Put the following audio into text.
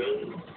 good